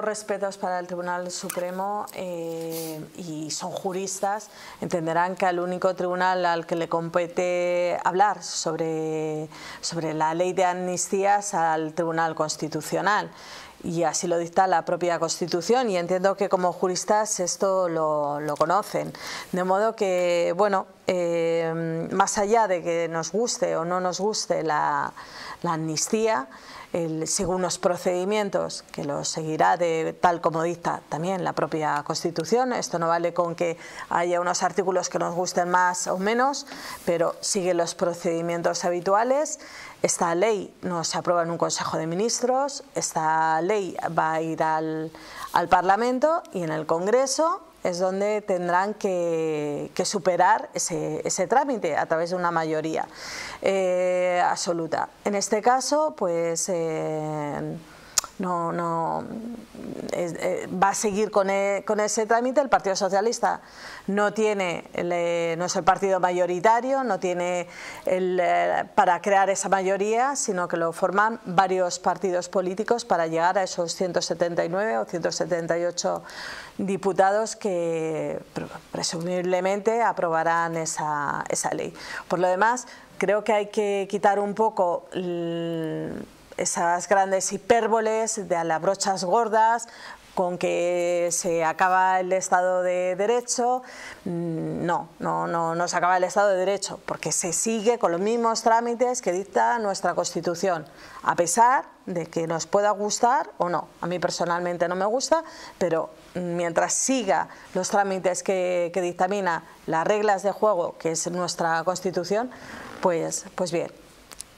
respetos para el Tribunal Supremo eh, y son juristas, entenderán que al único tribunal al que le compete hablar sobre, sobre la ley de amnistías al Tribunal Constitucional y así lo dicta la propia Constitución y entiendo que como juristas esto lo, conocen. De modo que, bueno, eh, más allá de que nos guste o no nos guste la, la amnistía, según los procedimientos, que los seguirá de tal como dicta también la propia Constitución. Esto no vale con que haya unos artículos que nos gusten más o menos, pero sigue los procedimientos habituales. Esta ley no se aprueba en un Consejo de Ministros, esta ley va a ir al Parlamento y en el Congreso es donde tendrán que, superar ese, trámite a través de una mayoría eh, absoluta. En este caso, pues... No, no eh, va a seguir con, e, con, ese trámite. El Partido Socialista no tiene, no es el partido mayoritario, no tiene eh, para crear esa mayoría, sino que lo forman varios partidos políticos para llegar a esos 179 o 178 diputados que presumiblemente aprobarán esa, esa ley. Por lo demás, creo que hay que quitar un poco esas grandes hipérboles de a las brochas gordas con que se acaba el Estado de Derecho, mm, no, no, no, no se acaba el Estado de Derecho, porque se sigue con los mismos trámites que dicta nuestra Constitución, a pesar de que nos pueda gustar o no. A mí personalmente no me gusta, pero mientras siga los trámites que, que dictamina las reglas de juego, que es nuestra Constitución, pues, pues bien.